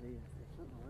可以，上好，